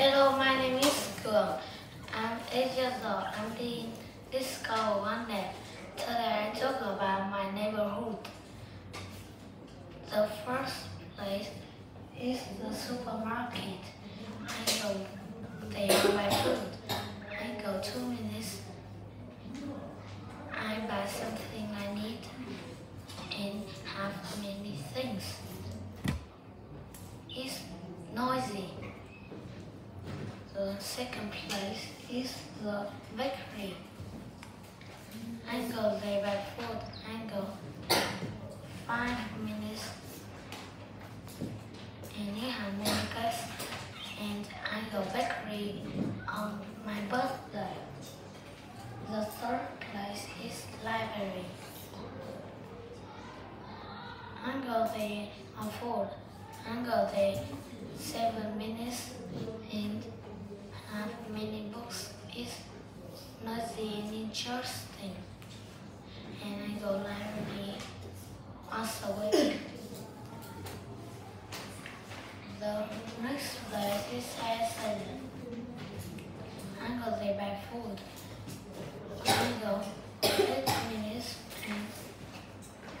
Hello, my name is Girl. I'm eight years old. I'm doing Discover One Day. Today I talk about my neighborhood. The first place is the supermarket. I go there buy food. I go two minutes. I buy something I need and have many things. It's noisy. The second place is the bakery. Go there by foot. Go five minutes and many guests and go bakery on my birthday. The third place is library. Go there on foot. I go seven minutes and have many books. It's and interesting. And I go library once a week. The next place is Hair Salon. I go there by food. I go eight minutes and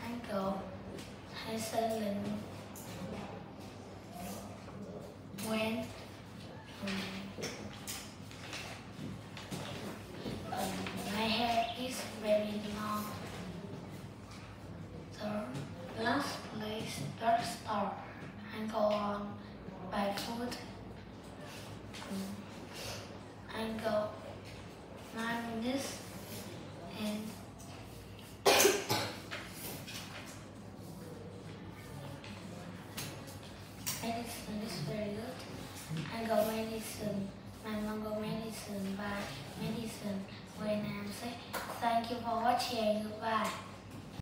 I go Hair Salon when um, um, my hair is long. The last place, dark star. I go on by foot. Um, I go nine minutes and medicine is very good. I go medicine. My mom go medicine, buy medicine you for watching. Goodbye.